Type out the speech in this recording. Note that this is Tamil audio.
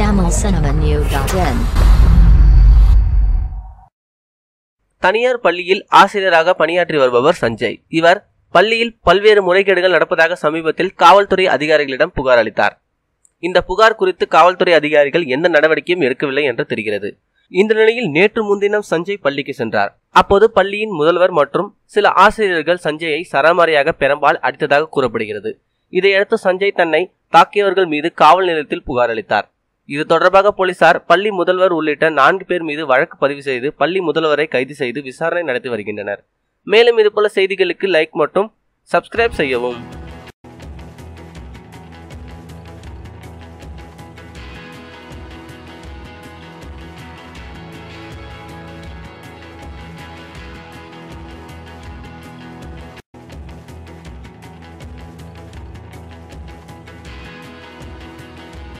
tamilcinemanew.in தனியார் பள்ளியில் ஆசிரியராக பணியாற்றி வருபவர் சஞ்சய். இவர் பள்ளியில் பல்வேறு முறைகேடுகள் நடப்பதாக சமீபத்தில் காவல்துறை அதிகாரிகளிடம் புகார் அளித்தார். இந்த புகார் குறித்து காவல்துறை அதிகாரிகள் எந்த நடவடிக்கையும் எடுக்கவில்லை என்று தெரிகிறது. இந்த நிலையில் நேற்று முன்தினம் சஞ்சய் பள்ளிக்கு சென்றார். அப்போது பள்ளியின் முதல்வர் மற்றும் சில ஆசிரியர்கள் சஞ்சயை சரமாரியாக பெரம்பால் அடித்ததாக கூறப்படுகிறது. இதையடுத்து சஞ்சய் தன்னை தாக்கியவர்கள் மீது காவல் நிலையத்தில் புகார் அளித்தார். இது தொடர்பாக போலீசார் பள்ளி முதல்வர் உள்ளிட்ட நான்கு பேர் மீது வழக்கு பதிவு செய்து பள்ளி முதல்வரை கைது செய்து விசாரணை நடத்தி வருகின்றனர். மேலும் இதுபோல செய்திகளுக்கு லைக் மற்றும் சப்ஸ்கிரைப் செய்யவும்.